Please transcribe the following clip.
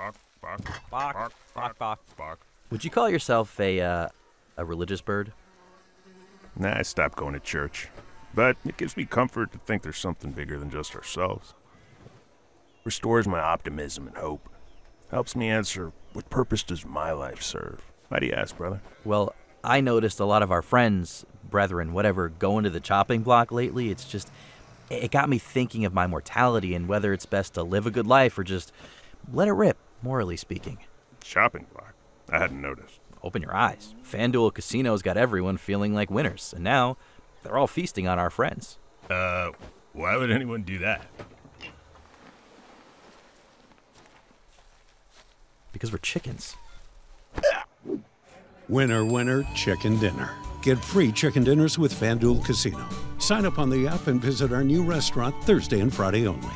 Bok, bok, Bok, bok, bok. bok. Would you call yourself a uh, a religious bird? Nah, I stopped going to church. But it gives me comfort to think there's something bigger than just ourselves. Restores my optimism and hope. Helps me answer what purpose does my life serve? Why do you ask, brother? Well, I noticed a lot of our friends, brethren, whatever, going to the chopping block lately. It's just, it got me thinking of my mortality and whether it's best to live a good life or just let it rip, morally speaking. Shopping block. I hadn't noticed. Open your eyes. FanDuel Casino's got everyone feeling like winners, and now they're all feasting on our friends. Uh, why would anyone do that? Because we're chickens. Winner, winner, chicken dinner. Get free chicken dinners with FanDuel Casino. Sign up on the app and visit our new restaurant Thursday and Friday only.